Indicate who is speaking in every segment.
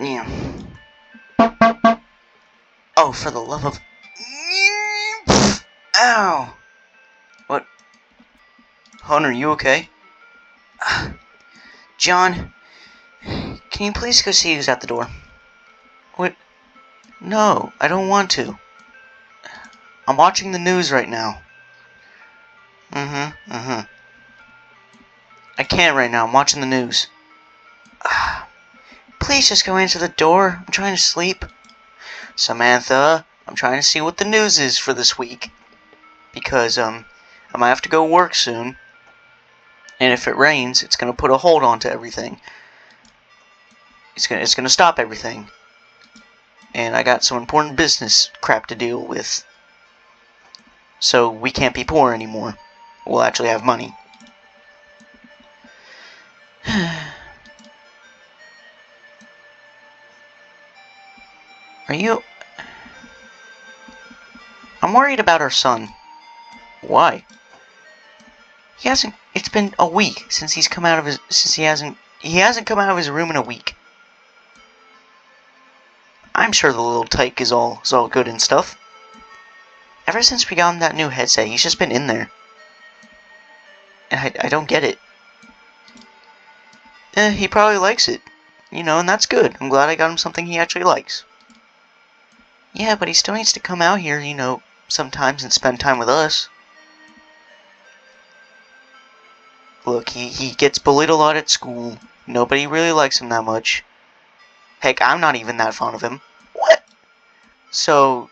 Speaker 1: yeah. Oh, for the love of... Ow! What? Hunter, are you okay? John, can you please go see who's at the door? What? No, I don't want to. I'm watching the news right now. Mm-hmm, mm-hmm. I can't right now. I'm watching the news. Please just go answer the door. I'm trying to sleep. Samantha, I'm trying to see what the news is for this week. Because, um, I might have to go work soon. And if it rains, it's going to put a hold on to everything. It's going to, it's going to stop everything. And I got some important business crap to deal with. So we can't be poor anymore. We'll actually have money. Are you... I'm worried about our son. Why? He hasn't... It's been a week since he's come out of his... Since he hasn't... He hasn't come out of his room in a week. I'm sure the little tyke is all, is all good and stuff. Ever since we got him that new headset, he's just been in there. And I, I don't get it. Eh, he probably likes it. You know, and that's good. I'm glad I got him something he actually likes. Yeah, but he still needs to come out here, you know, sometimes and spend time with us. Look, he, he gets bullied a lot at school. Nobody really likes him that much. Heck, I'm not even that fond of him. What? So,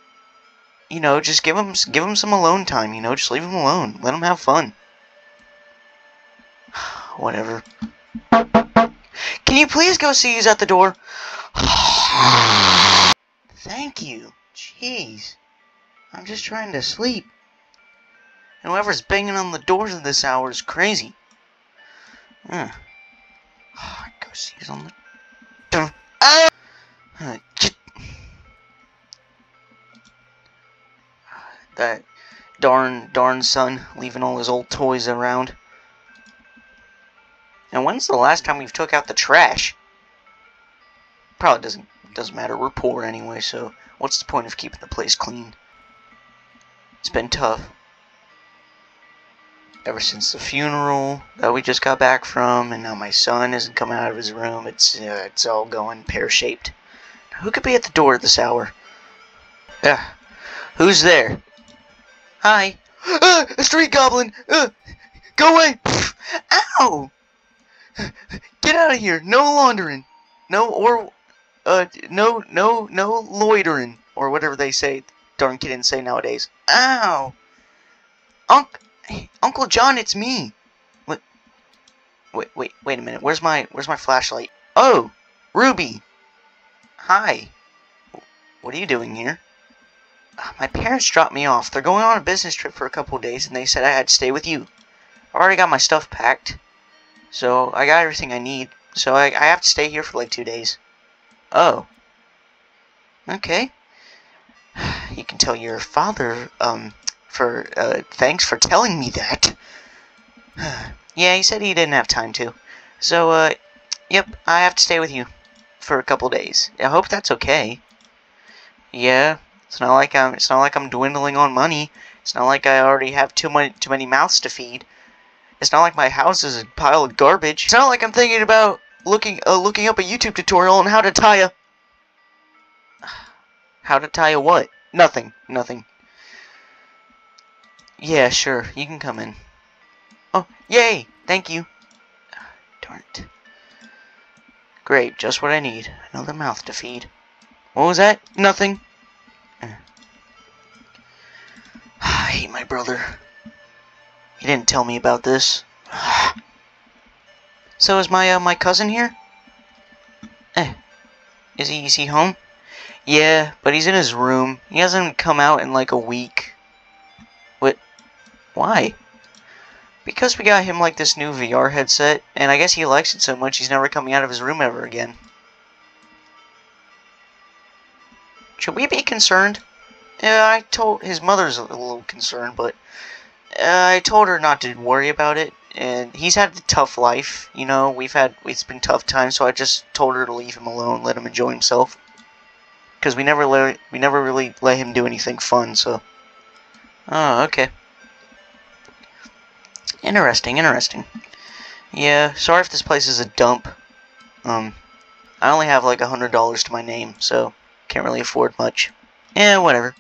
Speaker 1: you know, just give him give him some alone time, you know, just leave him alone. Let him have fun. Whatever. Can you please go see who's at the door? Thank you. Jeez. I'm just trying to sleep. And whoever's banging on the doors at this hour is crazy. Uh. Go see on the. Ah! Uh, that darn, darn son leaving all his old toys around. And when's the last time we've took out the trash? Probably doesn't doesn't matter. We're poor anyway, so what's the point of keeping the place clean? It's been tough. Ever since the funeral that we just got back from, and now my son isn't coming out of his room. It's uh, it's all going pear-shaped. Who could be at the door at this hour? Uh, who's there? Hi. Uh, a street goblin! Uh, go away! Ow! Get out of here! No laundering! No, or, uh, no, no, no loitering! Or whatever they say, darn kids say nowadays. Ow! Unc, Uncle John, it's me! Wait, wait, wait a minute. Where's my, where's my flashlight? Oh! Ruby! Hi. What are you doing here? My parents dropped me off. They're going on a business trip for a couple days, and they said I had to stay with you. I've already got my stuff packed. So, I got everything I need. So, I, I have to stay here for like two days. Oh. Okay. You can tell your father, um, for, uh, thanks for telling me that. yeah, he said he didn't have time to. So, uh, yep, I have to stay with you for a couple days. I hope that's okay. Yeah, it's not like I'm, it's not like I'm dwindling on money. It's not like I already have too many, too many mouths to feed. It's not like my house is a pile of garbage. It's not like I'm thinking about looking uh, looking up a YouTube tutorial on how to tie a... How to tie a what? Nothing. Nothing. Yeah, sure. You can come in. Oh, yay! Thank you. Darn it. Great, just what I need. Another mouth to feed. What was that? Nothing. I hate my brother. He didn't tell me about this. so is my uh, my cousin here? Eh. Is he is he home? Yeah, but he's in his room. He hasn't come out in like a week. What? Why? Because we got him like this new VR headset, and I guess he likes it so much he's never coming out of his room ever again. Should we be concerned? Yeah, I told his mother's a little concerned, but uh, I told her not to worry about it. And he's had a tough life. You know, we've had it's been tough times, so I just told her to leave him alone, let him enjoy himself. Because we never let we never really let him do anything fun. So, oh, okay. Interesting, interesting. Yeah, sorry if this place is a dump. Um, I only have like a hundred dollars to my name, so can't really afford much. Yeah, whatever.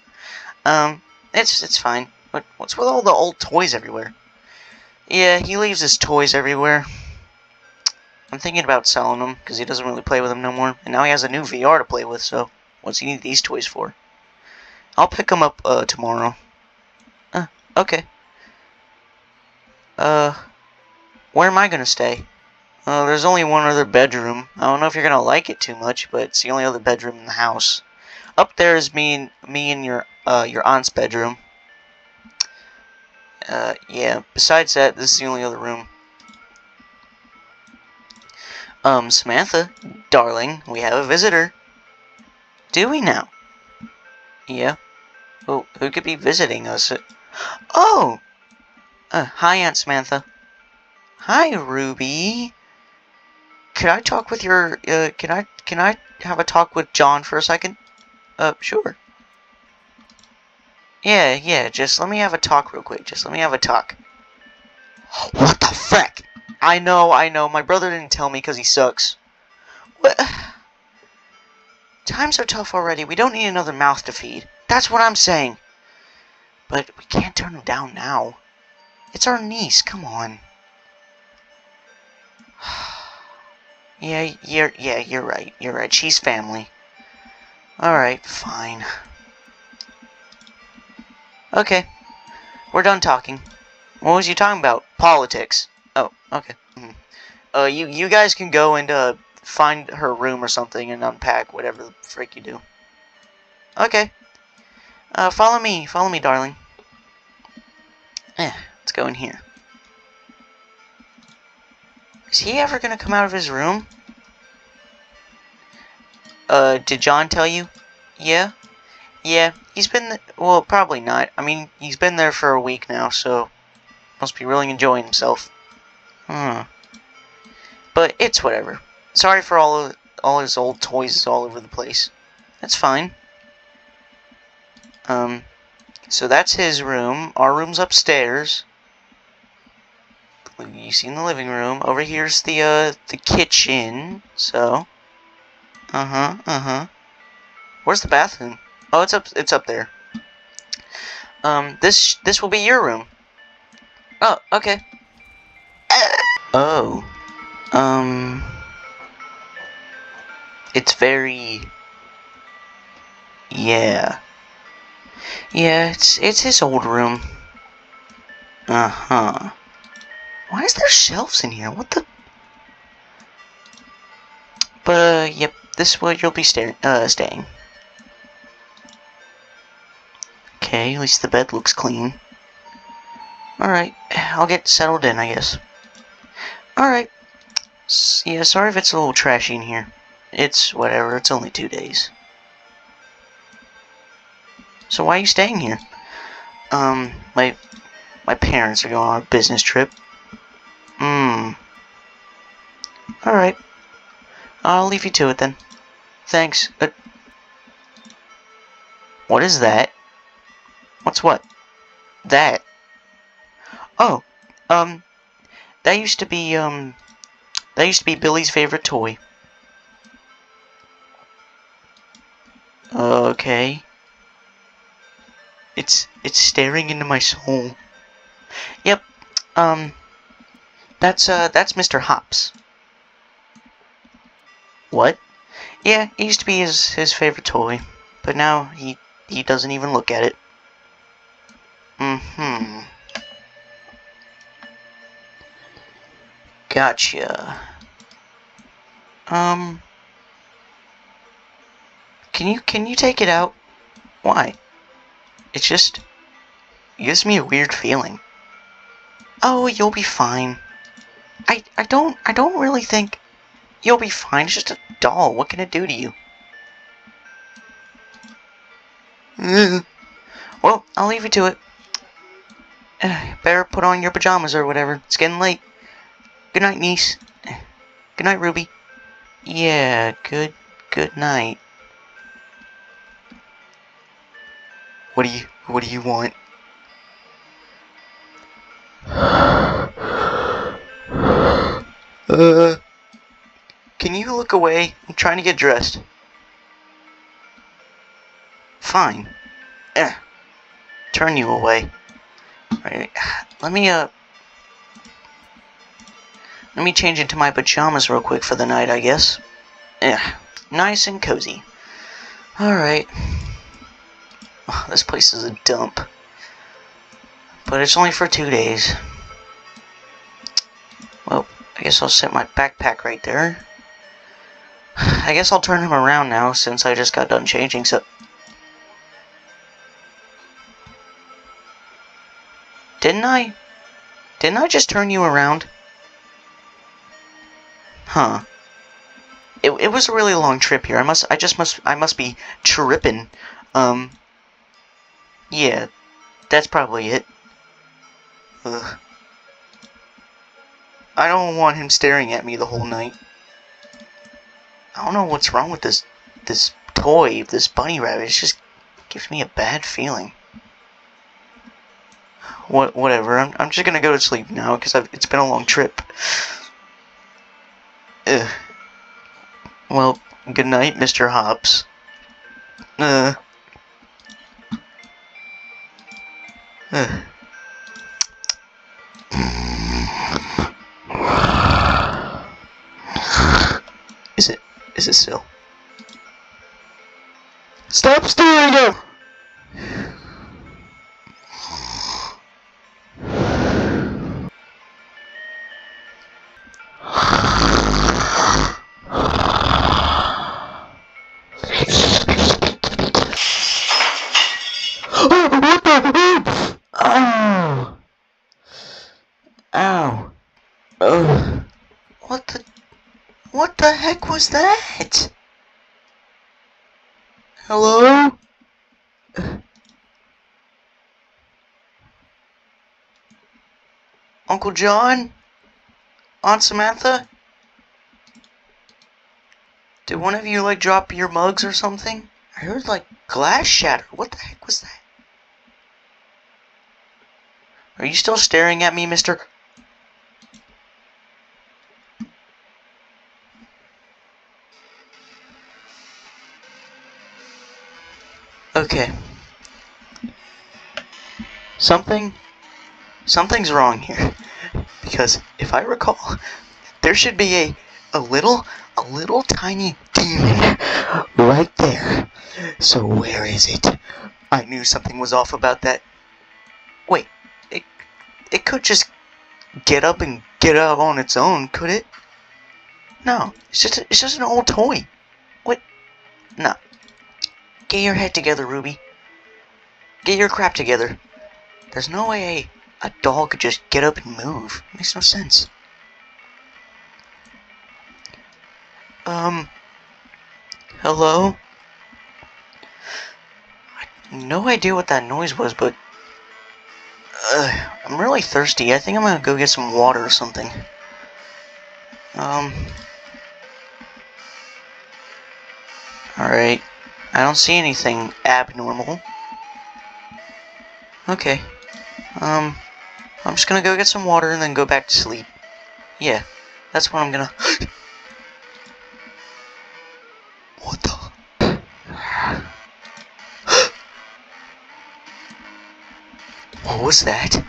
Speaker 1: Um, it's it's fine. What what's with all the old toys everywhere? Yeah, he leaves his toys everywhere. I'm thinking about selling them because he doesn't really play with them no more, and now he has a new VR to play with. So what's he need these toys for? I'll pick them up uh, tomorrow. Uh, okay. Uh, where am I gonna stay? Uh, there's only one other bedroom. I don't know if you're gonna like it too much, but it's the only other bedroom in the house. Up there is me and me and your uh your aunt's bedroom. Uh, yeah. Besides that, this is the only other room. Um, Samantha, darling, we have a visitor. Do we now? Yeah. Who who could be visiting us? Oh. Uh, hi, Aunt Samantha. Hi, Ruby. Can I talk with your, uh, can I, can I have a talk with John for a second? Uh, sure. Yeah, yeah, just let me have a talk real quick. Just let me have a talk. What the frick? I know, I know. My brother didn't tell me because he sucks. What? Times are tough already. We don't need another mouth to feed. That's what I'm saying. But we can't turn him down now. It's our niece. Come on. yeah, you're yeah, you're right. You're right. She's family. All right, fine. Okay. We're done talking. What was you talking about? Politics. Oh, okay. Mm -hmm. Uh, you you guys can go and uh find her room or something and unpack whatever the frick you do. Okay. Uh, follow me. Follow me, darling. Yeah, let's go in here. Is he ever gonna come out of his room? Uh, did John tell you? Yeah? Yeah, he's been, well, probably not. I mean, he's been there for a week now, so must be really enjoying himself. Hmm. But it's whatever. Sorry for all of, all his old toys all over the place. That's fine. Um, so that's his room. Our room's upstairs. You see in the living room. Over here's the uh the kitchen. So, uh huh, uh huh. Where's the bathroom? Oh, it's up. It's up there. Um, this this will be your room. Oh, okay. Oh, um, it's very. Yeah. Yeah, it's it's his old room. Uh huh. Why is there shelves in here? What the? But, uh, yep, this is where you'll be stay uh, staying. Okay, at least the bed looks clean. Alright, I'll get settled in, I guess. Alright. Yeah, sorry if it's a little trashy in here. It's whatever, it's only two days. So why are you staying here? Um, my, my parents are going on a business trip. Hmm. Alright. I'll leave you to it then. Thanks. Uh, what is that? What's what? That. Oh, um, that used to be, um, that used to be Billy's favorite toy. Okay. It's, it's staring into my soul. Yep, um, that's, uh, that's Mr. Hops. What? Yeah, it used to be his, his favorite toy, but now he, he doesn't even look at it. Mm-hmm. Gotcha. Um, can you, can you take it out? Why? It's just, it gives me a weird feeling. Oh, you'll be fine. I, I don't, I don't really think you'll be fine. It's just a doll. What can it do to you? well, I'll leave you to it. better put on your pajamas or whatever. It's getting late. Good night, niece. Good night, Ruby. Yeah, good, good night. What do you, what do you want? Uh, can you look away? I'm trying to get dressed. Fine. Eh. Turn you away. Right. Let me, uh... Let me change into my pajamas real quick for the night, I guess. Yeah. Nice and cozy. Alright. Oh, this place is a dump. But it's only for two days. Well, I guess I'll set my backpack right there. I guess I'll turn him around now since I just got done changing, so... Didn't I? Didn't I just turn you around? Huh. It, it was a really long trip here. I must, I just must, I must be tripping. Um, yeah, that's probably it. Ugh. I don't want him staring at me the whole night. I don't know what's wrong with this this toy, this bunny rabbit. It just gives me a bad feeling. What, whatever. I'm, I'm just gonna go to sleep now because it's been a long trip. Ugh. Well, good night, Mr. Hops. Uh. Ugh. Is it? Is it still? Stop staring at Oh! What the? What the heck was that? Hello? Uncle John? Aunt Samantha? Did one of you, like, drop your mugs or something? I heard, like, glass shatter. What the heck was that? Are you still staring at me, mister? Okay. Something... Something's wrong here. Because, if I recall, there should be a, a little, a little tiny demon right there. So where is it? I knew something was off about that. Wait, it, it could just get up and get out on its own, could it? No, it's just, it's just an old toy. What? No, Get your head together, Ruby. Get your crap together. There's no way a, a doll could just get up and move. It makes no sense. Um, hello? no idea what that noise was, but uh, I'm really thirsty. I think I'm gonna go get some water or something. Um, alright. I don't see anything abnormal. Okay. Um, I'm just gonna go get some water and then go back to sleep. Yeah, that's what I'm gonna... what the... what was that?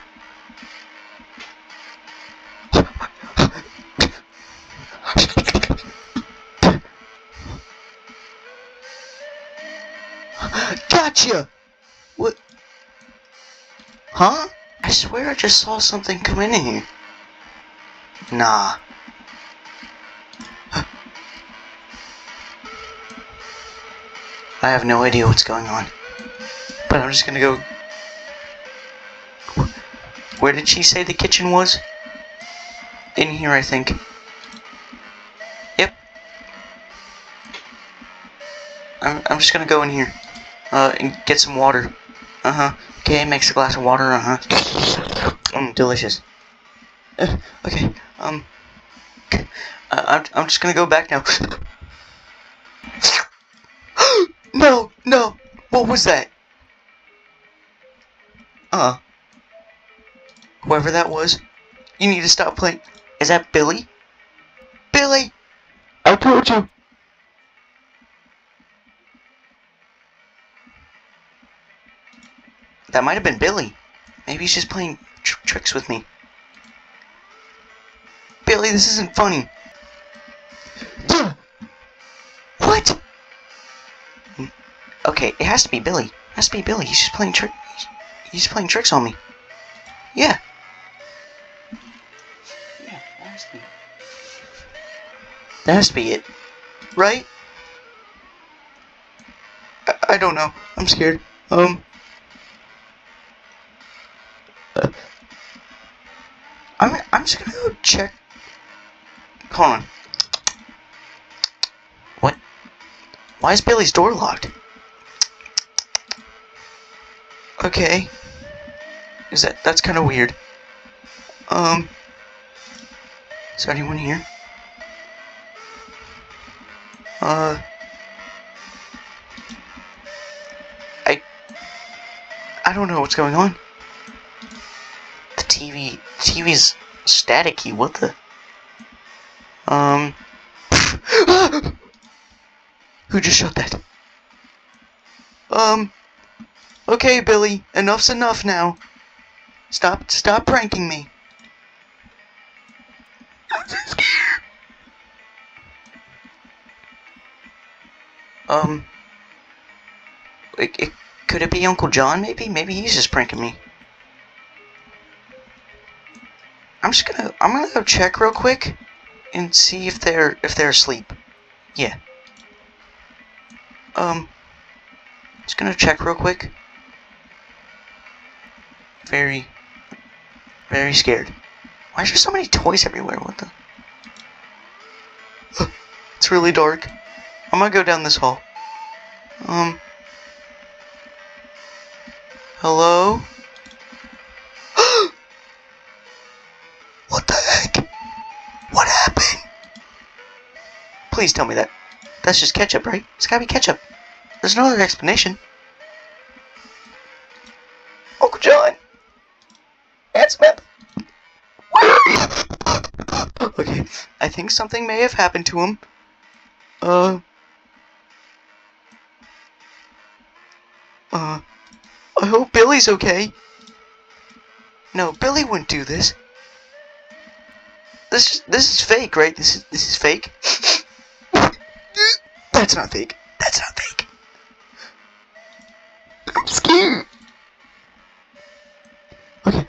Speaker 1: Gotcha! What? Huh? I swear I just saw something come in here. Nah. I have no idea what's going on. But I'm just gonna go... Where did she say the kitchen was? In here, I think. Yep. I'm, I'm just gonna go in here. Uh, and get some water. Uh-huh. Okay, makes a glass of water, uh-huh. Mmm, delicious. Uh, okay, um, Uh, I'm, I'm just gonna go back now. no, no. What was that? Uh. Whoever that was, you need to stop playing. Is that Billy? Billy!
Speaker 2: I told you.
Speaker 1: That might have been Billy. Maybe he's just playing tr tricks with me. Billy, this isn't funny. What? Okay, it has to be Billy. It has to be Billy. He's just playing trick. He's playing tricks on me. Yeah. Yeah, that has to be. That has to be it, right? I, I don't know. I'm scared. Um. I'm I'm just gonna go check. Hold on. What? Why is Billy's door locked? Okay. Is that that's kind of weird. Um. Is there anyone here? Uh. I. I don't know what's going on. TV. TV's staticky. What the? Um. Who just shot that? Um. Okay, Billy. Enough's enough now. Stop. Stop pranking me. Um. It, it, could it be Uncle John? Maybe. Maybe he's just pranking me. I'm just gonna. I'm gonna go check real quick and see if they're if they're asleep. Yeah. Um. Just gonna check real quick. Very, very scared. Why is there so many toys everywhere? What the? It's really dark. I'm gonna go down this hall. Um. Hello? Please tell me that. That's just ketchup, right? It's gotta be ketchup. There's no other explanation. Uncle John! Aunt Smith! Okay, I think something may have happened to him. Uh. Uh. I hope Billy's okay. No, Billy wouldn't do this. This this is fake, right? This is this is fake. That's not fake. That's not fake. I'm scared. Okay,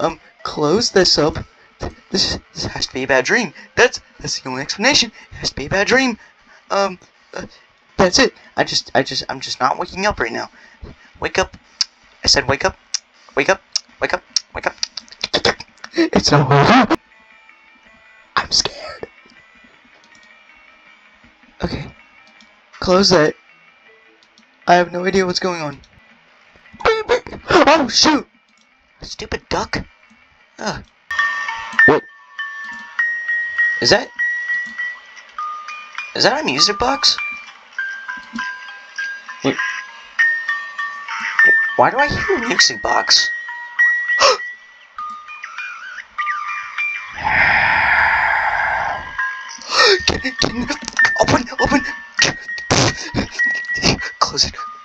Speaker 1: um, close this up. This this has to be a bad dream. That's that's the only explanation. It has to be a bad dream. Um, uh, that's it. I just I just I'm just not waking up right now. Wake up. I said wake up. Wake up. Wake up. Wake up. It's not over. Close that. I have no idea what's going on. Oh shoot! Stupid duck. Ugh.
Speaker 2: What?
Speaker 1: Is that? Is that a music box? Why do I hear a music box? Can, can, open, open. Close it.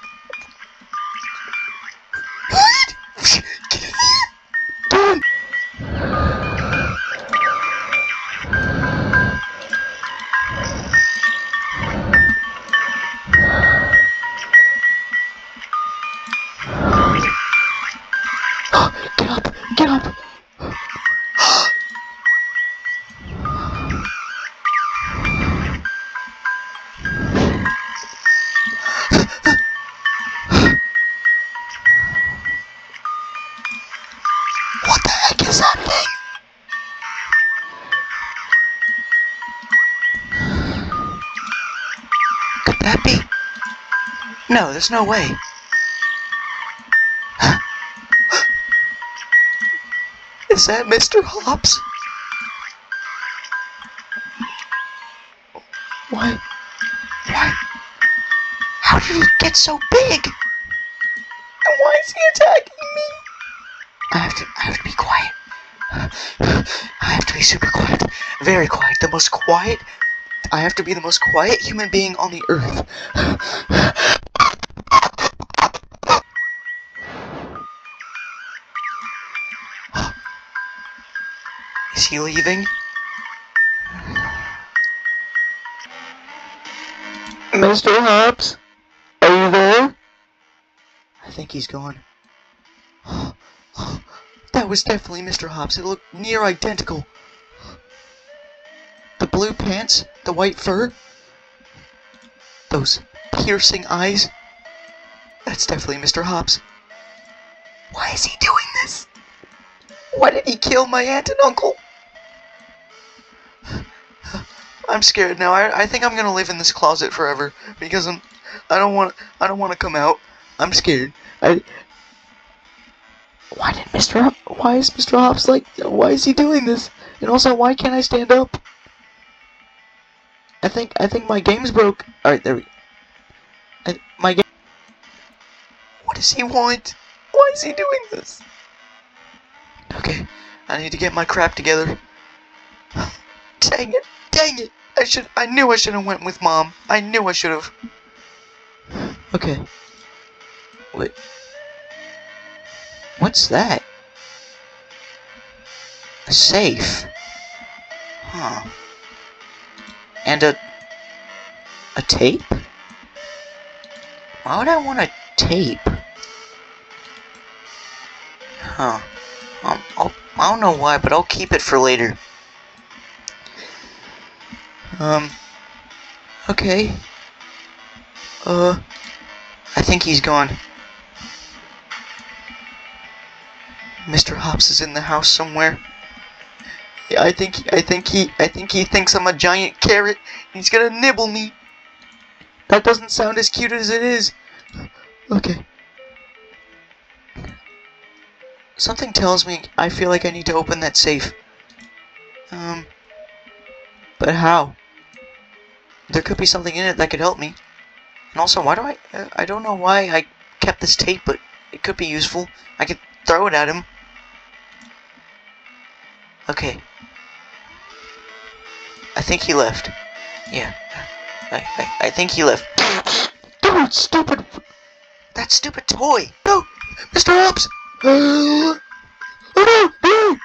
Speaker 1: No, there's no way. Is that Mr. Hobbs? Why? Why? How did he get so big? And why is he attacking me? I have to. I have to be quiet. I have to be super quiet. Very quiet. The most quiet. I have to be the most quiet human being on the earth. He leaving?
Speaker 2: Mr. Hobbs? Are you there?
Speaker 1: I think he's gone. That was definitely Mr. Hobbs. It looked near identical. The blue pants, the white fur, those piercing eyes. That's definitely Mr. Hobbs. Why is he doing this? Why did he kill my aunt and uncle? I'm scared now. I, I think I'm gonna live in this closet forever because I'm. I don't want. I don't want to come out. I'm scared. I. Why did Mr. Hop, why is Mr. Hobbs like? Why is he doing this? And also, why can't I stand up? I think I think my game's broke. All right, there we. I, my game. What does he want? Why is he doing this? Okay, I need to get my crap together. Dang it! Dang it! I should. I knew I should have went with mom. I knew I should have. Okay. Wait. What's that? A safe. Huh. And a a tape? Why would I want a tape? Huh. Um, I'll, I don't know why, but I'll keep it for later. Um. Okay. Uh. I think he's gone. Mr. Hobbs is in the house somewhere. Yeah, I think I think he I think he thinks I'm a giant carrot. He's gonna nibble me. That doesn't sound as cute as it is. Okay. Something tells me I feel like I need to open that safe. Um. But how? There could be something in it that could help me. And also, why do I... uh, I don't know why I kept this tape, but it could be useful. I could throw it at him. Okay. I think he left. Yeah. I, I, I think he left. Dude, stupid... That stupid toy! No! Mr. Hobbs! oh no! No!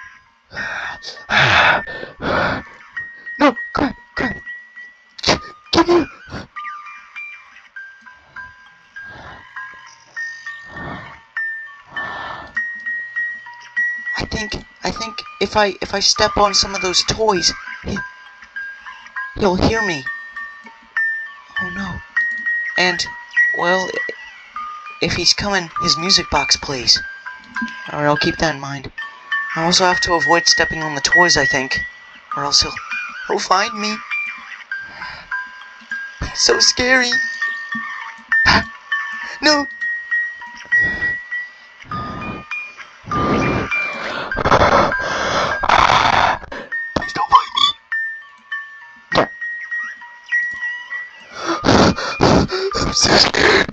Speaker 1: If I if I step on some of those toys, he, he'll hear me. Oh no. And well, if he's coming, his music box plays. Alright, I'll keep that in mind. I also have to avoid stepping on the toys, I think, or else he'll he'll find me. So scary. No.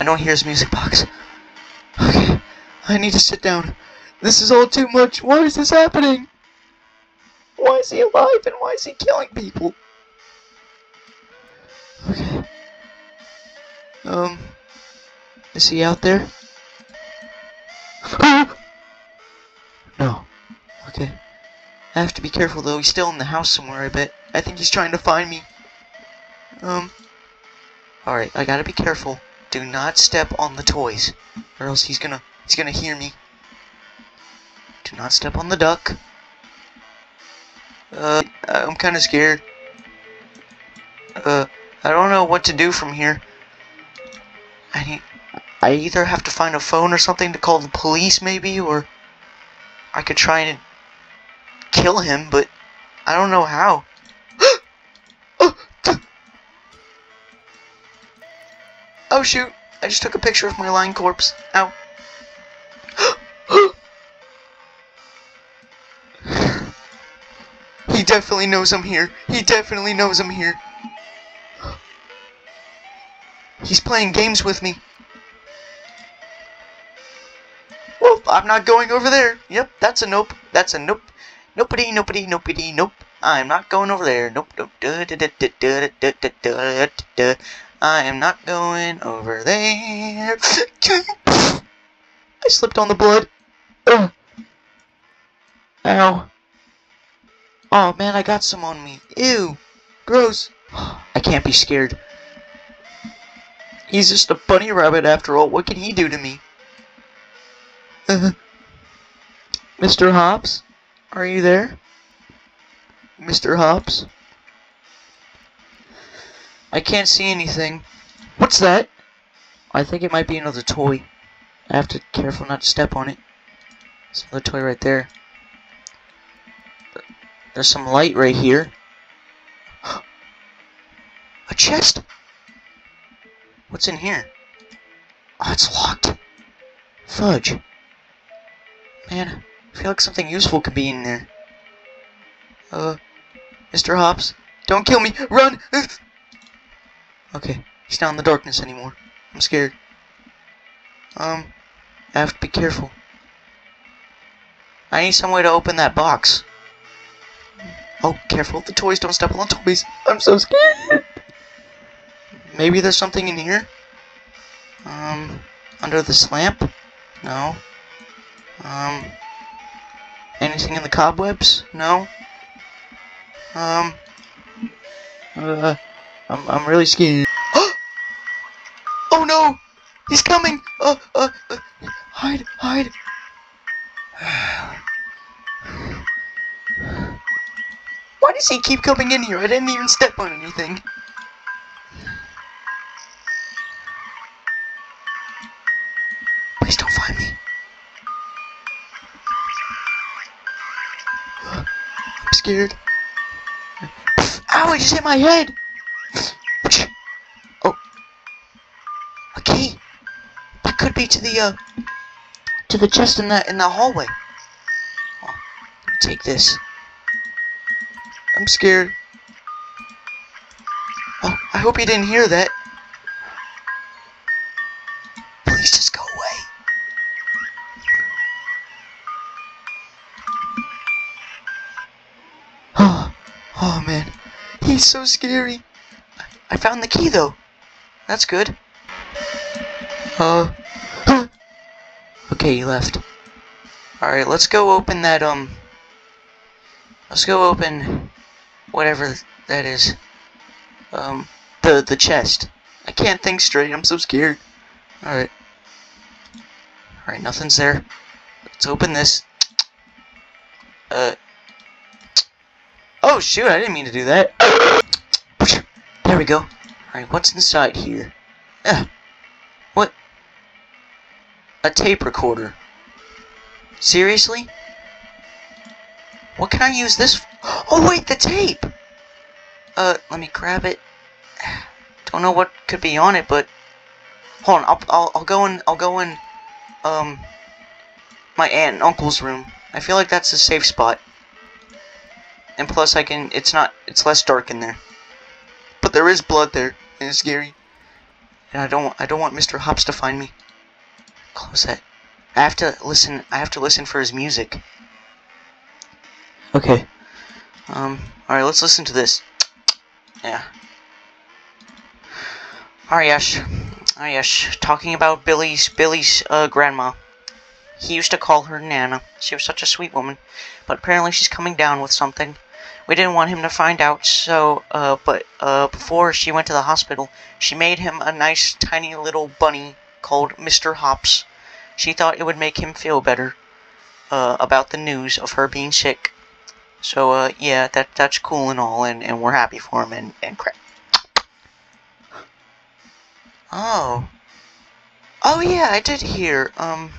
Speaker 1: I don't hear his music box. Okay, I need to sit down. This is all too much. Why is this happening? Why is he alive and why is he killing people? Okay. Um, is he out there? no. Okay. I have to be careful though. He's still in the house somewhere, I bet. I think he's trying to find me. Um. Alright, I gotta be careful. Do not step on the toys. Or else he's gonna he's gonna hear me. Do not step on the duck. Uh I'm kinda scared. Uh I don't know what to do from here. I need I either have to find a phone or something to call the police maybe or I could try and kill him, but I don't know how. Oh shoot! I just took a picture of my lying corpse. Ow. he definitely knows I'm here. He definitely knows I'm here. He's playing games with me. Well, I'm not going over there. Yep, that's a nope. That's a nope. Nopedy, nopedy, nopedy, nope. I'm not going over there. Nope, nope. I am not going over there. I slipped on the blood.
Speaker 2: Ugh. Ow.
Speaker 1: Oh man, I got some on me. Ew. Gross. I can't be scared. He's just a bunny rabbit after all. What can he do to me? Uh-huh.
Speaker 2: Mr. Hops? Are you there?
Speaker 1: Mr. Hops? I can't see anything. What's that? I think it might be another toy. I have to be careful not to step on it. There's another toy right there. There's some light right here. A chest? What's in here? Oh, it's locked. Fudge. Man, I feel like something useful could be in there. Uh, Mr. Hops, don't kill me! Run! okay, he's not in the darkness anymore. I'm scared. Um, I have to be careful. I need some way to open that box. Oh, careful, the toys don't step on the toys. I'm so scared. Maybe there's something in here? Um, under this lamp? No. Um, anything in the cobwebs? No. Um, uh, I'm, I'm really scared. oh no! He's coming! Uh, uh, uh, hide, hide. Why does he keep coming in here? I didn't even step on anything. Please don't find me. I'm scared. Ow, I just hit my head! Be to the, uh, to the chest in the, in the hallway. Oh, take this. I'm scared. Oh, I hope you didn't hear that. Please just go away. Oh, oh man. He's so scary. I found the key though. That's good. Uh. Okay, he left. Alright, let's go open that, um. Let's go open whatever that is. Um, the, the chest. I can't think straight, I'm so scared. Alright. Alright, nothing's there. Let's open this. Uh. Oh shoot, I didn't mean to do that. There we go. Alright, what's inside here? What? A tape recorder. Seriously? What can I use this f- Oh wait, the tape! Uh, let me grab it. Don't know what could be on it, but hold on. I'll I'll, I'll go in. I'll go in. Um, my aunt and uncle's room. I feel like that's a safe spot. And plus, I can. It's not. It's less dark in there. But there is blood there, and it's scary. And I don't. I don't want Mr. Hops to find me. Close that. I have to listen. I have to listen for his music. Okay. Um. All right. Let's listen to this. Yeah. Aryash. Aryash. Talking about Billy's Billy's uh, grandma. He used to call her Nana. She was such a sweet woman, but apparently she's coming down with something. We didn't want him to find out, so uh, but uh, before she went to the hospital, she made him a nice tiny little bunny called Mr. Hops. She thought it would make him feel better uh, about the news of her being sick. So uh, yeah, that that's cool and all, and, and we're happy for him and and crap. Oh. Oh yeah, I did hear. Um,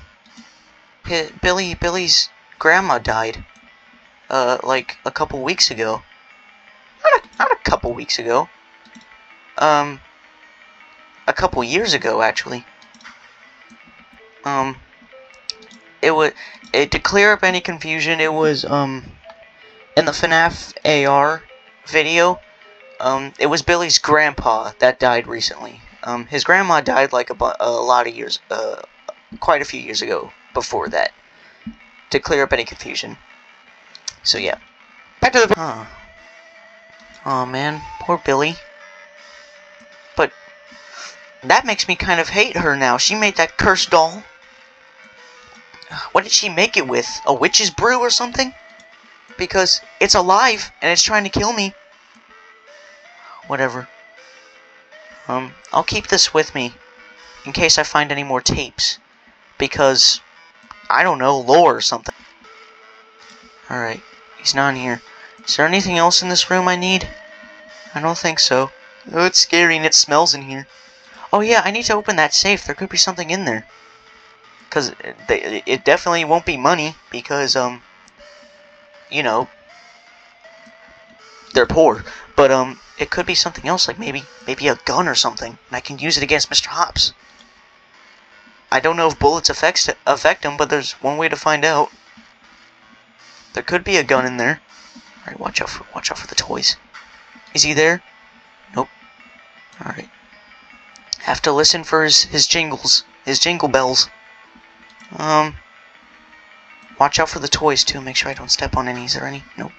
Speaker 1: Billy Billy's grandma died. Uh, like a couple weeks ago. Not a, not a couple weeks ago. Um, a couple years ago actually. Um, it was it to clear up any confusion. It was um in the FNAF AR video. Um, it was Billy's grandpa that died recently. Um, his grandma died like a, a lot of years, uh, quite a few years ago. Before that, to clear up any confusion. So yeah, back to the. Huh. Oh man, poor Billy. But that makes me kind of hate her now. She made that cursed doll. What did she make it with? A witch's brew or something? Because it's alive and it's trying to kill me. Whatever. Um, I'll keep this with me in case I find any more tapes. Because, I don't know, lore or something. Alright, he's not in here. Is there anything else in this room I need? I don't think so. Oh, it's scary and it smells in here. Oh yeah, I need to open that safe. There could be something in there. Because it, it definitely won't be money because, um, you know, they're poor. But, um, it could be something else, like maybe, maybe a gun or something, and I can use it against Mr. Hops. I don't know if bullets affects, affect him, but there's one way to find out. There could be a gun in there. Alright, watch out for, watch out for the toys. Is he there? Nope. Alright. Have to listen for his, his jingles, his jingle bells. Um, watch out for the toys too. Make sure I don't step on any. Is there any? Nope.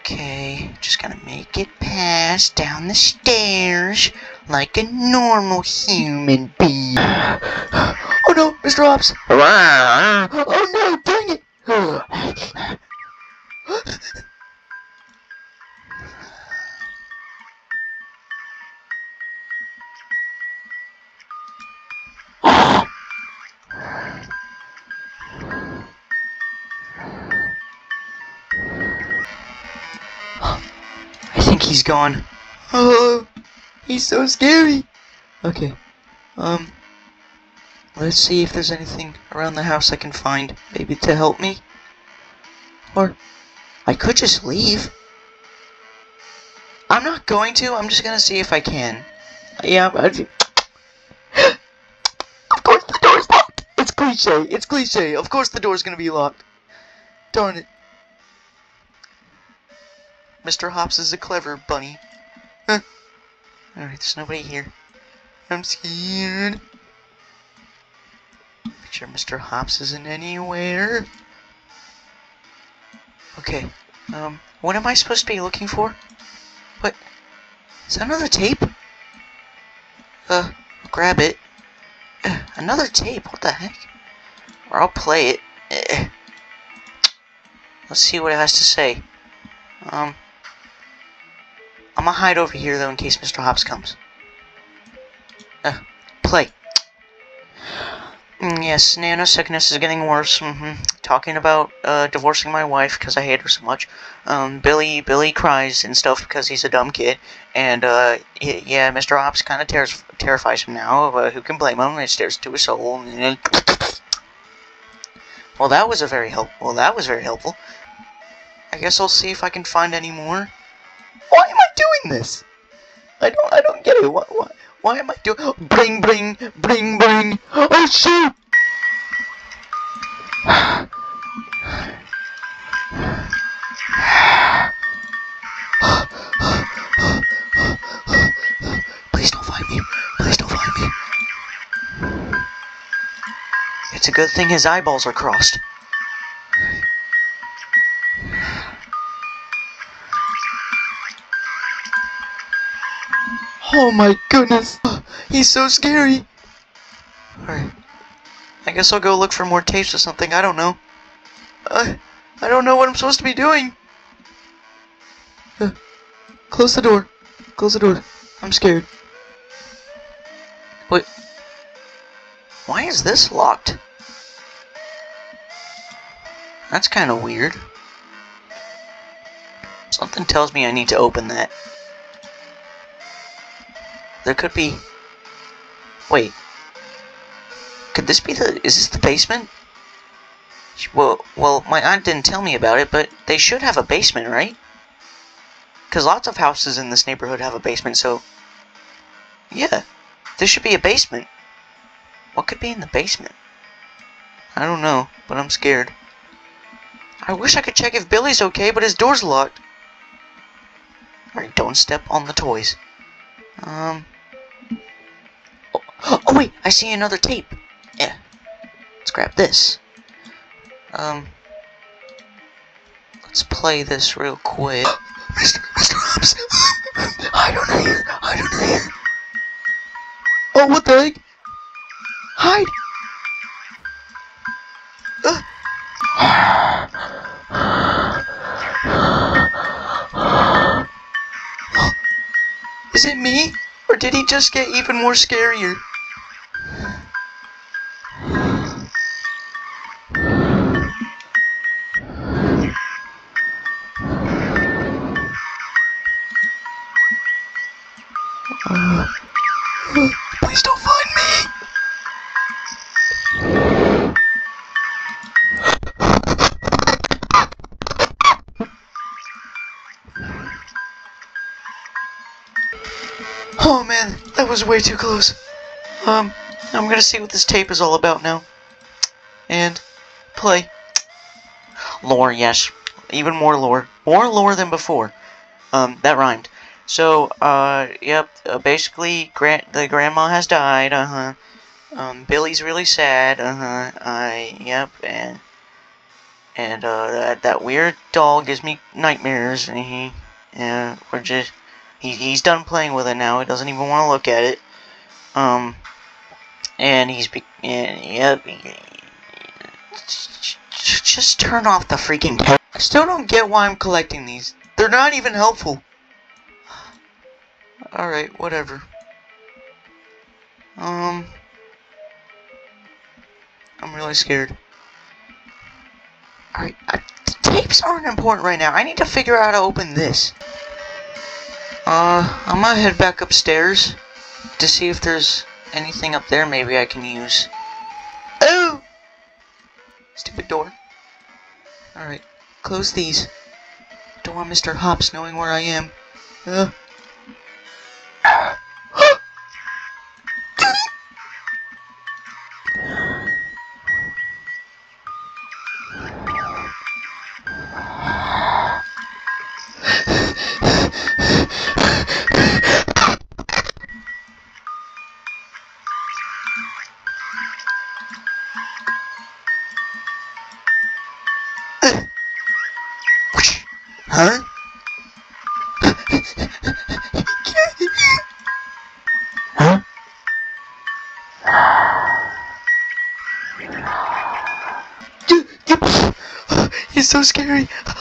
Speaker 1: Okay, just gonna make it pass down the stairs like a normal human being. oh no, Mr. Hops! Oh no, dang it! he's gone. Oh, he's so scary. Okay, um, let's see if there's anything around the house I can find, maybe to help me. Or, I could just leave. I'm not going to, I'm just gonna see if I can. Yeah, I, of course the door's locked. It's cliche, it's cliche. Of course the door's gonna be locked. Darn it. Mr. Hops is a clever bunny. Huh. Alright, there's nobody here. I'm scared. Make sure Mr. Hops isn't anywhere. Okay, um, what am I supposed to be looking for? What? Is that another tape? Uh, grab it. Uh, another tape? What the heck? Or I'll play it. Eh. Let's see what it has to say. Um, I'm gonna hide over here though in case Mr. Hops comes. Uh, play. Mm, yes, nano sickness is getting worse. Mm -hmm. Talking about uh, divorcing my wife because I hate her so much. Um, Billy Billy cries and stuff because he's a dumb kid. And uh, yeah, Mr. Hops kind of ter terrifies him now. Uh, who can blame him? It stares to his soul. well, that was a very help. Well, that was very helpful. I guess I'll see if I can find any more. Why am I doing this? I don't I don't get it. Why why, why am I doing bring bring bring bring Oh shoot! Please don't find me. Please don't find me. It's a good thing his eyeballs are crossed. Oh my goodness! He's so scary! Alright. I guess I'll go look for more tapes or something, I don't know. Uh, I don't know what I'm supposed to be doing! Uh, close the door. Close the door. I'm scared. Wait. Why is this locked? That's kind of weird. Something tells me I need to open that. There could be... Wait. Could this be the... Is this the basement? Well, well, my aunt didn't tell me about it, but they should have a basement, right? Because lots of houses in this neighborhood have a basement, so... Yeah. There should be a basement. What could be in the basement? I don't know, but I'm scared. I wish I could check if Billy's okay, but his door's locked. Alright, don't step on the toys. Um, Oh wait, I see another tape. Yeah. Let's grab this. Um. Let's play this real quick. Mr. Mr. Hops! Hide under here! Hide under here!
Speaker 2: Oh, what the heck?
Speaker 1: Hide! Is it me? Or did he just get even more scarier? Was way too close. Um, I'm gonna see what this tape is all about now. And play. Lore, yes. Even more lore. More lore than before. Um, that rhymed. So, uh, yep, uh, basically, Grant, the grandma has died, uh-huh. Um, Billy's really sad, uh-huh. I, yep, and, and, uh, that, that weird doll gives me nightmares, and he, yeah, we're just, he, he's done playing with it now, he doesn't even want to look at it, um, and he's, be, and, yep, just turn off the freaking tape. I still don't get why I'm collecting these. They're not even helpful. Alright, whatever. Um... I'm really scared. Alright, uh, tapes aren't important right now. I need to figure out how to open this. Uh, I'm gonna head back upstairs to see if there's anything up there maybe I can use. Oh! Stupid door. Alright, close these. Don't want Mr. Hops knowing where I am. Uh.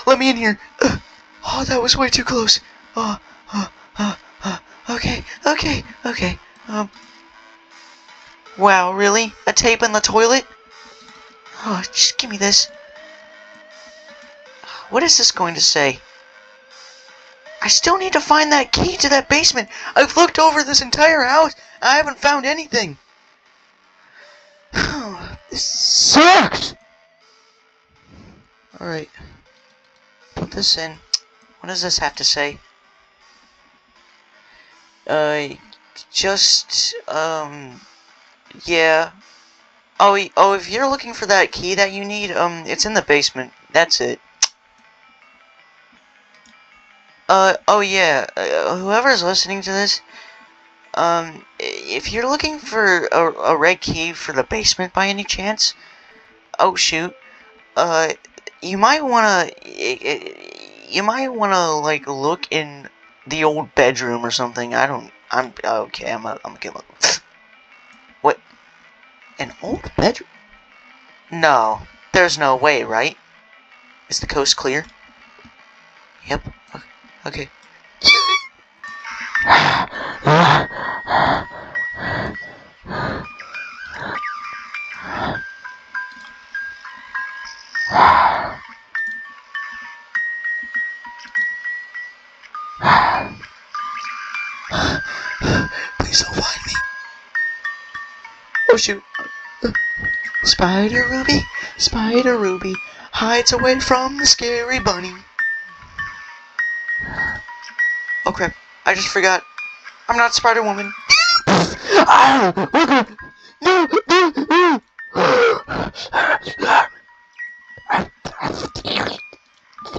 Speaker 1: Let me in here. Uh, oh, that was way too close. Oh, oh, oh, oh. Okay, okay, okay. Um. Wow, really? A tape in the toilet? Oh, just give me this. What is this going to say? I still need to find that key to that basement. I've looked over this entire house. I haven't found anything. Oh this
Speaker 2: Sucks!
Speaker 1: Alright. This in. What does this have to say? Uh, just, um, yeah. Oh, oh, if you're looking for that key that you need, um, it's in the basement. That's it. Uh, oh yeah, uh, whoever's listening to this, um, if you're looking for a, a red key for the basement by any chance, oh shoot, uh, you might wanna, you might wanna, like, look in the old bedroom or something, I don't, I'm, okay, I'm, a, I'm gonna look. What? An old bedroom? No, there's no way, right? Is the coast clear? Yep. Okay. Oh shoot. Spider Ruby, Spider Ruby hides away from the scary bunny. Oh crap, I just forgot. I'm not Spider Woman.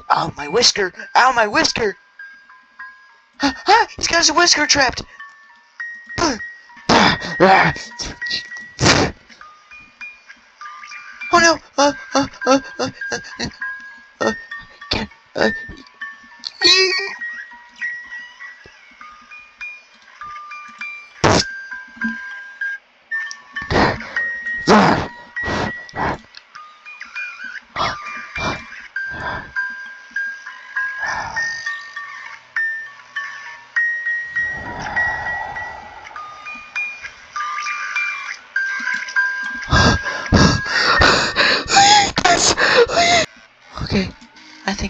Speaker 1: Oh, my whisker! Ow, my whisker! Ah, he's got his whisker trapped! Oh no! Uh, uh, uh, uh, uh, uh, uh, can, uh, Okay,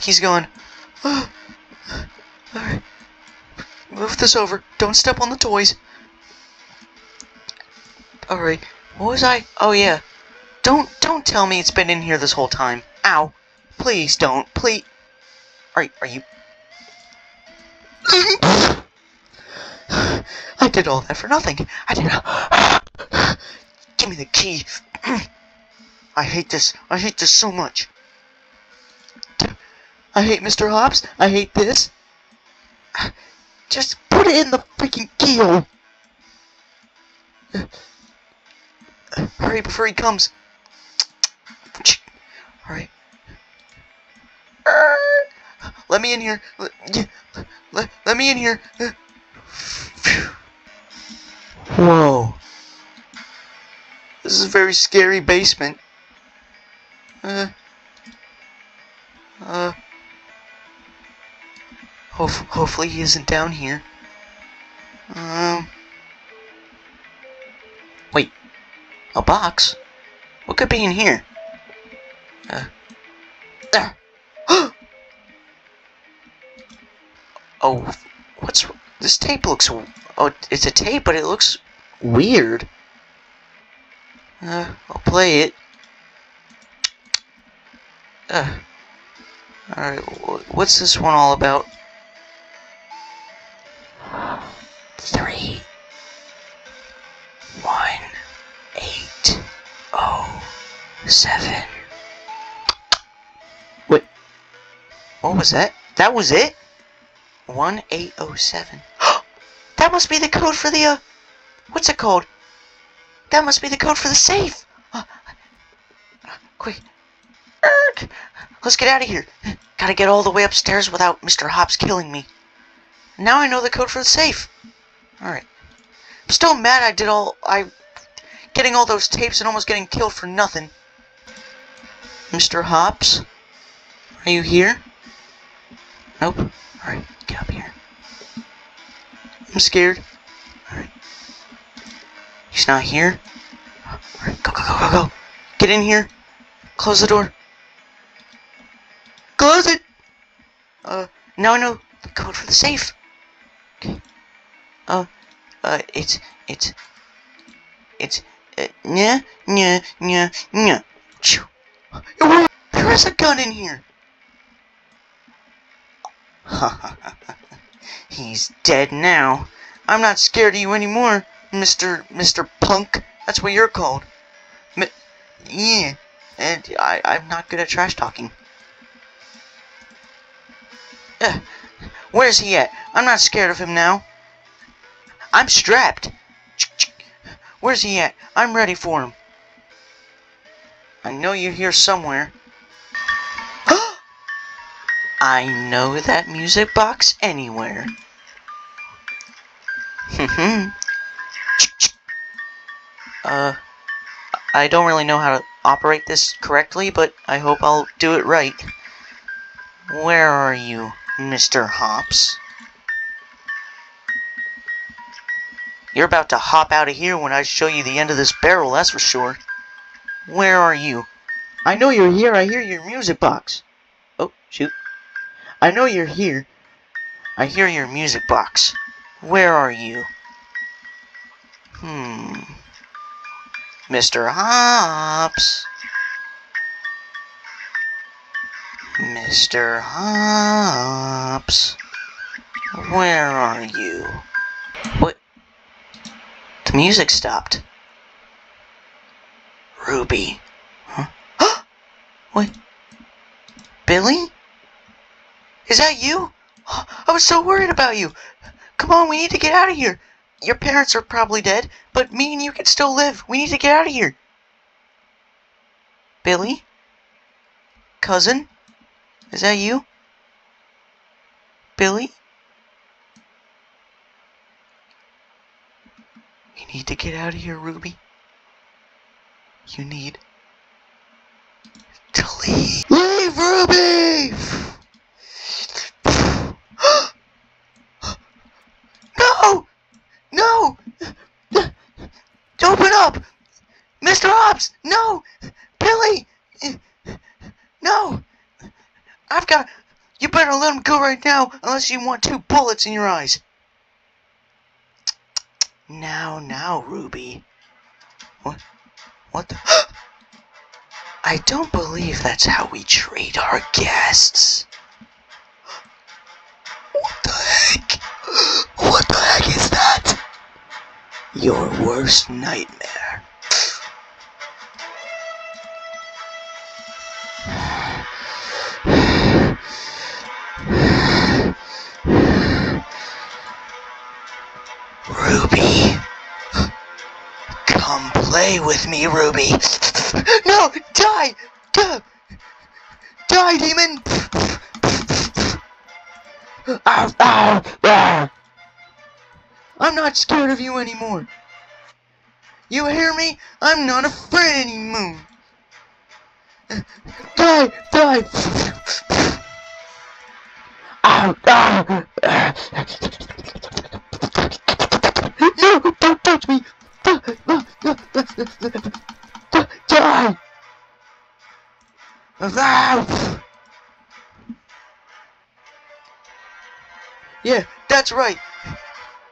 Speaker 1: I think he's gone. Oh, alright. Move this over. Don't step on the toys. Alright. What was I? Oh yeah. Don't don't tell me it's been in here this whole time. Ow. Please don't. Please. Are are you I did all that for nothing. I did Give me the key. I hate this. I hate this so much. I hate Mr. Hops. I hate this. Just put it in the freaking keyhole. Hurry before he comes. Alright. Let me in here. Let, let, let me in here. Whoa. This is a very scary basement. Uh. Ho hopefully he isn't down here. Um. Wait. A box? What could be in here? Uh. There. oh, what's this tape looks? Oh, it's a tape, but it looks weird. Uh, I'll play it. Uh. Alright, what's this one all about? Was that? That was it? 1807. that must be the code for the, uh, what's it called? That must be the code for the safe. Quick. Erk. Let's get out of here. Gotta get all the way upstairs without Mr. Hops killing me. Now I know the code for the safe. Alright. I'm still mad I did all... I... Getting all those tapes and almost getting killed for nothing. Mr. Hops? Are you here? Nope. Alright, get up here. I'm scared. Alright. He's not here. Alright, go, go, go, go, go. Get in here. Close the door. Close it! Uh, now I know the code for the safe. Okay. Uh, uh, it's, it's, it's, uh, nya, nya, nya, nya. There is a gun in here! He's dead now. I'm not scared of you anymore, Mr. Mr. Punk. That's what you're called. M yeah, and I, I'm not good at trash talking. Uh, where's he at? I'm not scared of him now. I'm strapped. Where's he at? I'm ready for him. I know you're here somewhere. I know that music box anywhere. uh, I don't really know how to operate this correctly, but I hope I'll do it right. Where are you, Mr. Hops? You're about to hop out of here when I show you the end of this barrel, that's for sure. Where are you? I know you're here. I hear your music box. Oh, shoot. I know you're here. I hear your music box. Where are you? Hmm. Mr. Hops. Mr. Hops. Where are you? What? The music stopped. Ruby. Huh? what? Billy? Is that you? I was so worried about you. Come on, we need to get out of here. your parents are probably dead, but me and you can still live. We need to get out of here. Billy? Cousin? Is that you? Billy? You need to get out of here, Ruby. You need to leave. Leave, Ruby! no! No! Open up! Mr. Hops! No! Billy! No! I've got... You better let him go right now, unless you want two bullets in your eyes. Now, now, Ruby. What? What the? I don't believe that's how we treat our guests. What the heck? What the heck is that? Your worst nightmare. Play with me, Ruby. No! Die! Die! Die, demon! I'm not scared of you anymore. You hear me? I'm not afraid anymore.
Speaker 2: Die, die. Ow, ow. No, don't touch me. Die.
Speaker 1: Yeah, that's right.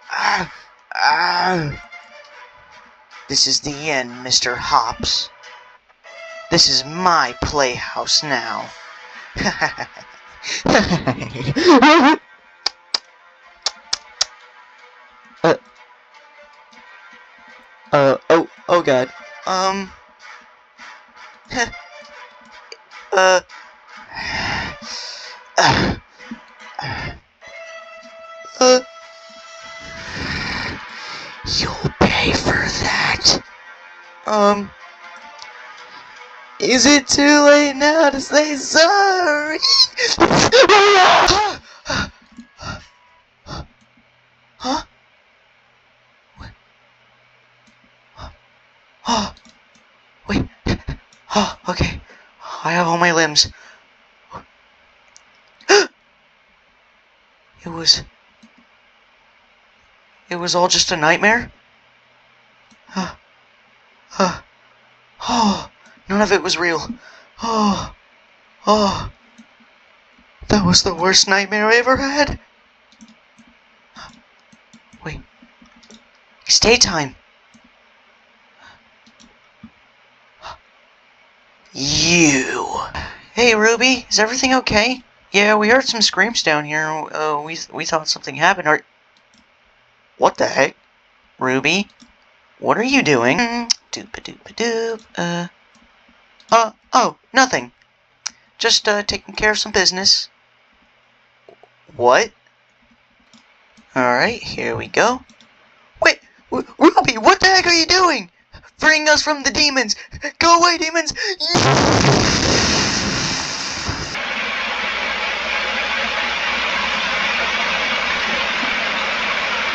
Speaker 1: Ah, ah. This is the end, Mr. Hops. This is my playhouse now. uh, uh, oh, oh god. Um, uh, uh, uh, you'll pay for that. Um, is it too late now to say sorry? huh? What? Oh, wait. Oh, okay. I have all my limbs. it was. It was all just a nightmare? Uh, uh, oh, none of it was real. Oh, oh. That was the worst nightmare I ever had. Wait. It's daytime. You. Hey, Ruby, is everything okay? Yeah, we heard some screams down here. Uh, we we thought something happened. Are what the heck, Ruby? What are you doing? Doop a doop a doop. Uh. Uh. Oh, nothing. Just uh, taking care of some business. What? All right, here we go. Wait, Ruby, what the heck are you doing? Freeing us from the demons. Go away, demons!